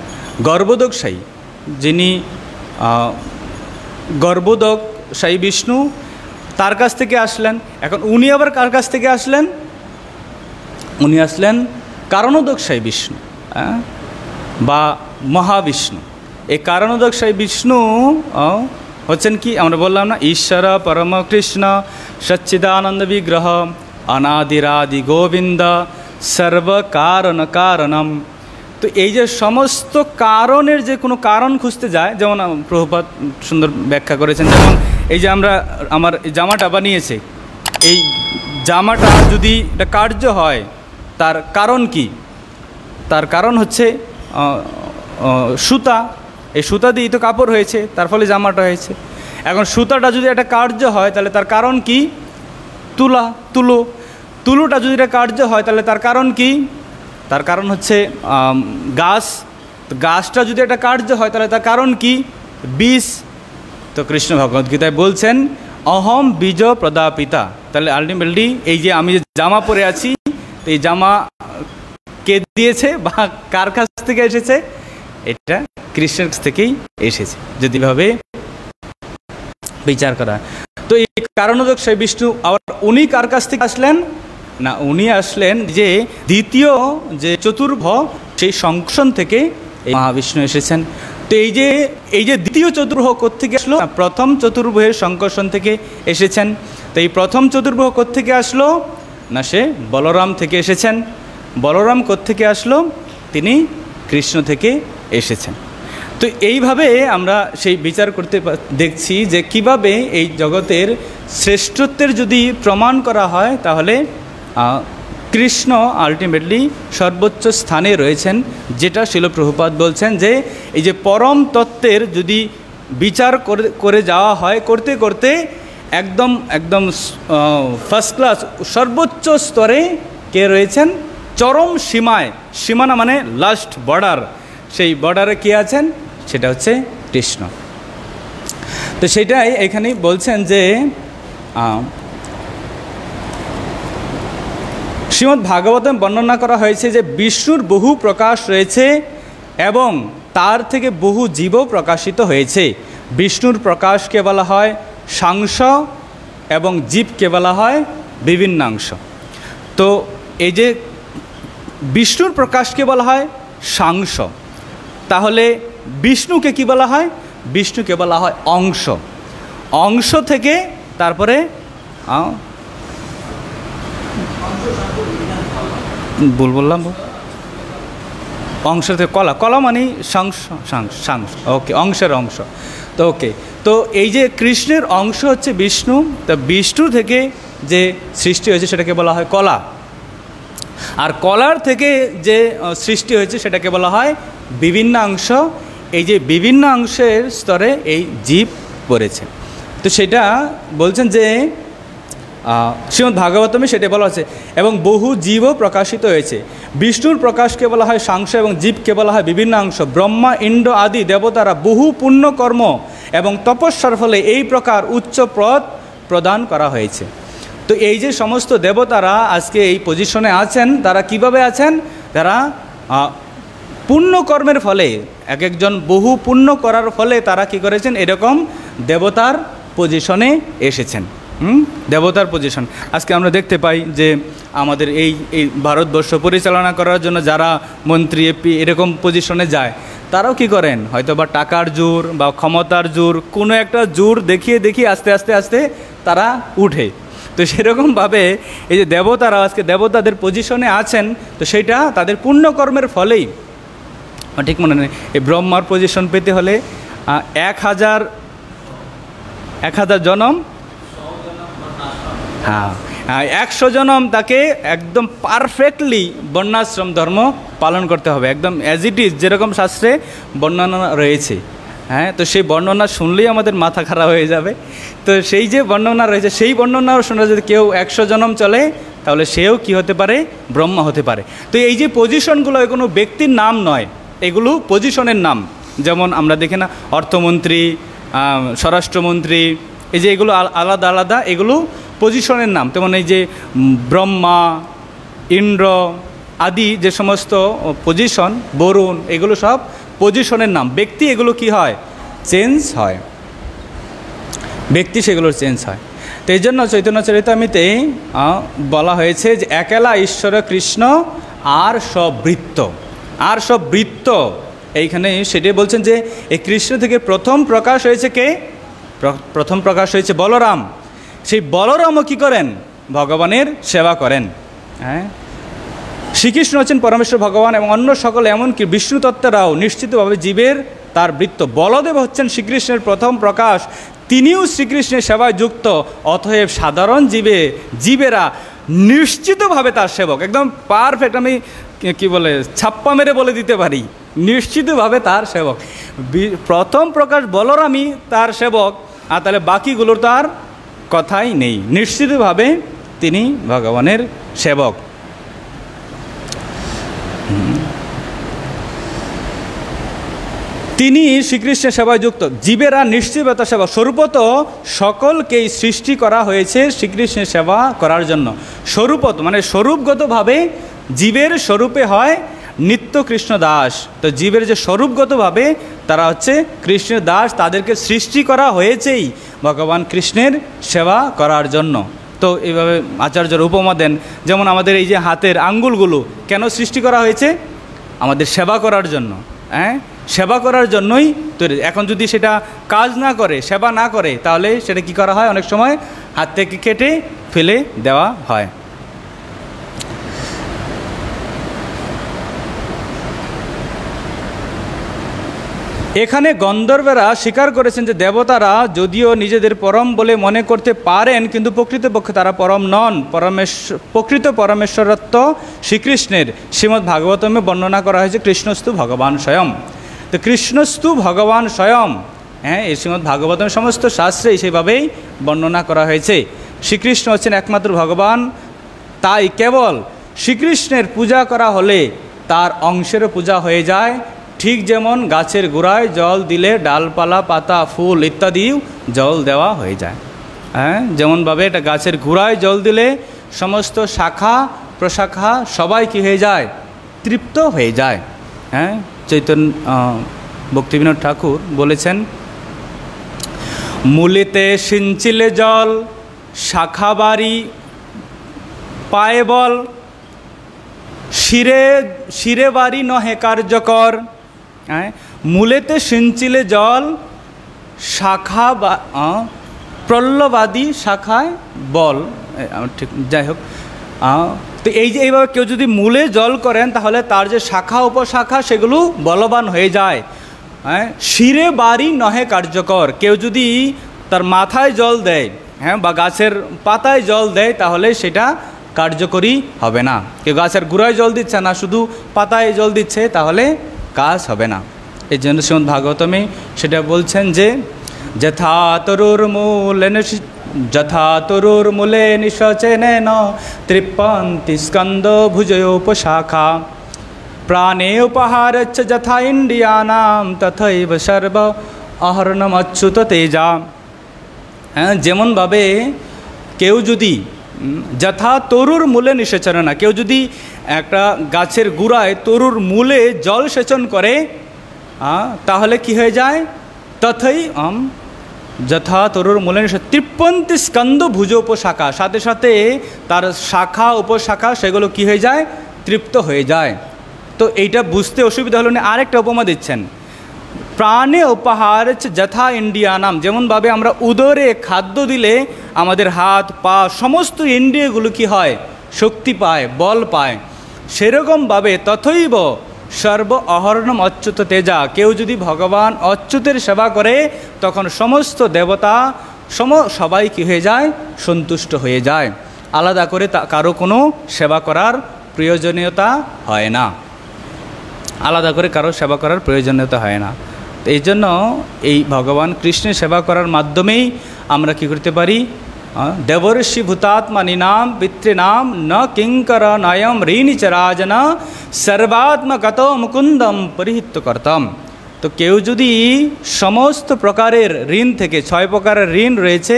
গর্ভদকশাহী যিনি গর্ভদক সাই বিষ্ণু তার কাছ থেকে আসলেন। এখন উনি আবার কার কাছ থেকে আসলেন? উনি আসলেন কারণোদক সাই বিষ্ণু বা মহাবিষ্ণু। এই কারণোদক সাই বিষ্ণু হচ্ছেন কি? আমরা বললাম না, ঈশ্বর পরম কৃষ্ণ সচ্চিদানন্দ বিগ্রহ, অনাদিরাদি গোবিন্দ, সর্বকারণ কারণম। তো এই যে সমস্ত কারণের যে কোনো কারণ খুঁজতে যায়, যেমন প্রভুপাত সুন্দর ব্যাখ্যা করেছেন, যেমন এই যে আমরা আমার জামাটা বানিয়েছে, এই জামাটা যদি এটা কার্য হয়, তার কারণ কি? তার কারণ হচ্ছে সুতা, এই সুতা দিয়েই তো কাপড় হয়েছে, তার ফলে জামাটা হয়েছে। এখন সুতাটা যদি একটা কার্য হয়, তাহলে তার কারণ কি? তুলা, তুলো, তুলোটা যদি একটা কার্য হয়, তাহলে তার কারণ কি? তার কারণ হচ্ছে গাছ, তো গাছটা যদি একটা কার্য হয়, তাহলে তার কারণ কি? বিষ তো কৃষ্ণ ভগবদ্গীতায় বলছেন, অহম বীজ প্রদাপিতা। তাহলে আলটিমেটলি এই যে আমি যে জামা পরে আছি এই জামা কে দিয়েছে বা কার কাছ থেকে এসেছে? এটা কৃষ্ণের কাছ থেকেই এসেছে, যদি ভাবে বিচার করা। তো এই কারণোদক সেই বিষ্ণু, আবার উনি কার কাছ থেকে আসলেন? না, উনি আসলেন যে দ্বিতীয় যে চতুর্ভ, সেই সংকশন থেকে এই মহাবিষ্ণু এসেছেন। তো এই যে এই যে দ্বিতীয় চতুর্ভ থেকে আসলো প্রথম চতুর্ভের সংকর্ষণ থেকে এসেছেন। তো এই প্রথম চতুর্ভুহ থেকে আসলো, না, সে বলরাম থেকে এসেছেন। বলরাম থেকে আসলো, তিনি কৃষ্ণ থেকে এসেছেন। তো এইভাবে আমরা সেই বিচার করতে দেখছি যে কীভাবে এই জগতের শ্রেষ্ঠত্বের যদি প্রমাণ করা হয়, তাহলে কৃষ্ণ আলটিমেটলি সর্বোচ্চ স্থানে রয়েছেন, যেটা শিলপ্রভুপাত বলছেন যে, এই যে পরম তত্ত্বের যদি বিচার করে যাওয়া হয় করতে করতে একদম একদম ফার্স্ট ক্লাস সর্বোচ্চ স্তরে কে রয়েছেন? চরম সীমায়, সীমানা মানে লাস্ট বর্ডার সেই বর্ডারে কে আছেন? সেটা হচ্ছে কৃষ্ণ। তো সেটাই এখানে বলছেন যে শ্রীমদ্ ভাগবতম বর্ণনা করা হয়েছে যে বিষ্ণুর বহু প্রকাশ রয়েছে এবং তার থেকে বহু জীবও প্রকাশিত হয়েছে। বিষ্ণুর প্রকাশকে বলা হয় সাংস এবং জীবকে বলা হয় বিভিন্নাংশ। তো এই যে বিষ্ণুর প্রকাশকে বলা হয় সাংস তাহলে বিষ্ণুকে কি বলা হয়? বিষ্ণুকে বলা হয় অংশ। অংশ থেকে তারপরে ভুল বললাম অংশ থেকে কলা। কলা মানে সাংস সাংস ওকে, অংশের অংশ। তো ওকে, তো এই যে কৃষ্ণের অংশ হচ্ছে বিষ্ণু, তা বিষ্ণু থেকে যে সৃষ্টি হয়েছে সেটাকে বলা হয় কলা। আর কলার থেকে যে সৃষ্টি হয়েছে সেটাকে বলা হয় বিভিন্ন অংশ এই যে বিভিন্ন অংশের স্তরে এই জীব পড়েছে। তো সেটা বলছেন যে শ্রীমদ্ ভাগবতমে সেটা বলা আছে এবং বহু জীবও প্রকাশিত হয়েছে। বিষ্ণুর প্রকাশকে বলা হয় সাংস এবং জীবকে বলা হয় বিভিন্ন অংশ। ব্রহ্মা, ইন্দ্র আদি দেবতারা বহু পুণ্যকর্ম এবং তপস্যার ফলে এই প্রকার উচ্চ পদ প্রদান করা হয়েছে। তো এই যে সমস্ত দেবতারা আজকে এই পজিশনে আছেন, তারা কীভাবে আছেন? তারা পুণ্যকর্মের ফলে, এক একজন বহু পুণ্য করার ফলে তারা কি করেছেন? এরকম দেবতার পজিশনে এসেছেন। দেবতার পজিশন আজকে আমরা দেখতে পাই যে আমাদের এই এই ভারতবর্ষ পরিচালনা করার জন্য যারা মন্ত্রী এপি এরকম পজিশনে যায়, তারাও কি করেন? হয়তো বা টাকার জোর বা ক্ষমতার জোর, কোনো একটা জোর দেখিয়ে দেখিয়ে আস্তে আস্তে আস্তে তারা উঠে। তো সেরকমভাবে এই যে দেবতারা আজকে দেবতাদের পজিশনে আছেন, তো সেটা তাদের পুণ্যকর্মের ফলেই। ঠিক মনে নেই। এই ব্রহ্মার পজিশন পেতে হলে এক হাজার এক হাজার জনম হ্যাঁ। একশো জনম তাকে একদম পারফেক্টলি বর্ণাশ্রম ধর্ম পালন করতে হবে। একদম অ্যাজ ইট ইজ যেরকম শাস্ত্রে বর্ণনা রয়েছে। হ্যাঁ তো সেই বর্ণনা শুনলেই আমাদের মাথা খারাপ হয়ে যাবে। তো সেই যে বর্ণনা রয়েছে, সেই বর্ণনাও শুনে যদি কেউ একশো জনম চলে, তাহলে সেও কি হতে পারে? ব্রহ্মা হতে পারে। তো এই যে পজিশনগুলো কোনো ব্যক্তির নাম নয়। এগুলো পজিশনের নাম। যেমন আমরা দেখি না, অর্থমন্ত্রী স্বরাষ্ট্রমন্ত্রী, এই যে এগুলো আলাদা আলাদা, এগুলো পজিশনের নাম, তেমন এই যে ব্রহ্মা, ইন্দ্র আদি যে সমস্ত পজিশন বরুণ, এগুলো সব পজিশনের নাম। ব্যক্তি এগুলো কি হয়? চেঞ্জ হয়। ব্যক্তি সেগুলোর চেঞ্জ হয়। তো এই জন্য চৈতন্য চরিতামিতে বলা হয়েছে যে একেলা ঈশ্বর কৃষ্ণ আর সব বৃত্ত আর সব বৃত্ত এইখানে সেটাই বলছেন যে, এই কৃষ্ণ থেকে প্রথম প্রকাশ হয়েছে কে? প্রথম প্রকাশ হয়েছে বলরাম। সেই বলরামও কী করেন? ভগবানের সেবা করেন। হ্যাঁ? শ্রীকৃষ্ণ হচ্ছেন পরমেশ্বর ভগবান এবং অন্য সকল এমনকি বিষ্ণু তত্ত্বরাও নিশ্চিতভাবে জীবের তার বৃত্ত। বলদেব হচ্ছেন শ্রীকৃষ্ণের প্রথম প্রকাশ। তিনিও শ্রীকৃষ্ণের সেবায় যুক্ত। অতএব সাধারণ জীবে, জীবেরা নিশ্চিতভাবে তার সেবক। একদম পারফেক্ট আমি কি- বলে, ছাপ্পা মেরে বলে দিতে পারি। নিশ্চিতভাবে তার সেবক। প্রথম প্রকাশ বলরামই তার সেবক। আর তাহলে বাকিগুলোর তার কথাই নেই। নিশ্চিতভাবে তিনি ভগবানের সেবক। তিনি শ্রীকৃষ্ণের সেবায় যুক্ত। জীবেরা নিশ্চিত সেবা। স্বরূপত সকলকেই সৃষ্টি করা হয়েছে শ্রীকৃষ্ণের সেবা করার জন্য। স্বরূপত মানে স্বরূপগতভাবে জীবের স্বরূপে হয় নিত্য কৃষ্ণ দাস। তো জীবের যে স্বরূপগতভাবে তারা হচ্ছে কৃষ্ণের দাস, তাদেরকে সৃষ্টি করা হয়েছেই ভগবান কৃষ্ণের সেবা করার জন্য। তো এইভাবে আচার্যর উপমা দেন, যেমন আমাদের এই যে হাতের আঙ্গুলগুলো কেন সৃষ্টি করা হয়েছে? আমাদের সেবা করার জন্য হ্যাঁ? সেবা করার জন্যই তৈরি এখন যদি সেটা কাজ না করে, সেবা না করে, তাহলে সেটা কি করা হয়? অনেক সময় হাত থেকে কেটে ফেলে দেওয়া হয়। এখানে গন্ধর্বেরা স্বীকার করেছেন যে দেবতারা যদিও নিজেদের পরম বলে মনে করতে পারেন, কিন্তু প্রকৃতপক্ষে তারা পরম নন। পরমেশ্বর প্রকৃত পরমেশ্বরত্ব শ্রীকৃষ্ণের। শ্রীমদ্ ভাগবতমে বর্ণনা করা হয়েছে, কৃষ্ণস্তু ভগবান স্বয়ং। তো কৃষ্ণস্তু ভগবান স্বয়ং হ্যাঁ এই শ্রীমদ্ ভাগবতমের সমস্ত শাস্ত্রে সেভাবেই বর্ণনা করা হয়েছে। শ্রীকৃষ্ণ হচ্ছেন একমাত্র ভগবান, তাই কেবল শ্রীকৃষ্ণের পূজা করা হলে তার অংশেরও পূজা হয়ে যায়। ঠিক যেমন গাছের গোড়ায় জল দিলে ডালপালা, পাতা, ফুল ইত্যাদিও জল দেওয়া হয়ে যায়। হ্যাঁ যেমনভাবে এটা গাছের গোড়ায় জল দিলে সমস্ত শাখা, প্রশাখা সবাই কি হয়ে যায়? তৃপ্ত হয়ে যায়। হ্যাঁ চৈতন্য ভক্তিবিনোদ ঠাকুর বলেছেন, মূলেতে সিঞ্চিলে জল, শাখা বাড়ি, পায়ে বল, শিরে শিরে বাড়ি নহে কার্যকর। মূলেতে সিঞ্চিলে জল, শাখা বা প্রল্লবাদী শাখায় বল। ঠিক, যাই হোক। তো এই যে এইভাবে কেউ যদি মূলে জল করেন, তাহলে তার যে শাখা, উপশাখা, সেগুলো বলবান হয়ে যায়। হ্যাঁ? শিরে বাড়ি নহে কার্যকর। কেউ যদি তার মাথায় জল দেয় হ্যাঁ বা গাছের পাতায় জল দেয়, তাহলে সেটা কার্যকরী হবে না। কেউ গাছের গুঁড়ায় জল দিচ্ছে না, শুধু পাতায় জল দিচ্ছে, তাহলে কাজ হবে না। এই জন্য শ্রীমদ ভাগবতমে সেটা বলছেন যে, যথা তরুর মূলে যথা তরুর মূলে নিশচেন তৃপ্পন্তি স্কন্দ ভুজয়োপশাখা প্রাণে উপহারচ্ছ যথা ইন্ডিয়ানাম তথৈব সর্ব অহরণমচ্যুত তেজা। হ্যাঁ যেমনভাবে কেউ যদি যথা তরুর মূলে নিষেচন। না কেউ যদি একটা গাছের গুড়ায় তরুর মূলে জল সেচন করে তাহলে কি হয়ে যায়? তথই আম যথা তরুর মূলে তৃপ্পন্তি স্কন্দ ভুজ উপশাখা সাথে সাথে তার শাখা, উপশাখা, সেগুলো কি হয়ে যায়? তৃপ্ত হয়ে যায়। তো এইটা বুঝতে অসুবিধা হলো না আরেকটা উপমা দিচ্ছেন। প্রাণে উপহার যথা ইন্ডিয়ানাম যেমনভাবে আমরা উদরে খাদ্য দিলে আমাদের হাত, পা, সমস্ত ইন্দ্রিয়গুলো কি হয়? শক্তি পায়, বল পায়। সেরকমভাবে তথৈব সর্ব অহরণম অচ্যুত তেজা। কেউ যদি ভগবান অচ্যুতের সেবা করে, তখন সমস্ত দেবতা, সম, সবাই কি হয়ে যায়? সন্তুষ্ট হয়ে যায়। আলাদা করে তা, কারও কোনো সেবা করার প্রয়োজনীয়তা হয় না। আলাদা করে কারও সেবা করার প্রয়োজনীয়তা হয় না। এই জন্য এই ভগবান কৃষ্ণের সেবা করার মাধ্যমেই আমরা কি করতে পারি? দেবর্ষি ভূতাত্মানি নাম পিতৃনাম ন কিঙ্কর নয়ম ঋণি চরাজন সর্বাত্মকত মুকুন্দম পরিহিত করতম। তো কেউ যদি সমস্ত প্রকারের ঋণ থেকে, ছয় প্রকারের ঋণ রয়েছে,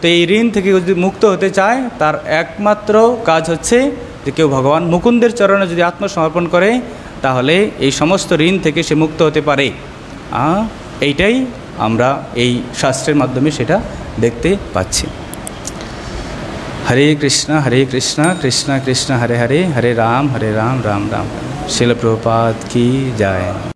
তো এই ঋণ থেকে যদি মুক্ত হতে চায়, তার একমাত্র কাজ হচ্ছে যে কেউ ভগবান মুকুন্দের চরণে যদি আত্মসমর্পণ করে, তাহলে এই সমস্ত ঋণ থেকে সে মুক্ত হতে পারে। এইটাই আমরা এই শাস্ত্রের মাধ্যমে সেটা দেখতে পাচ্ছি। হরে কৃষ্ণ হরে কৃষ্ণ কৃষ্ণ কৃষ্ণ, হরে হরে হরে রাম হরে রাম রাম রাম। শিলপ্রপাত কি যায়?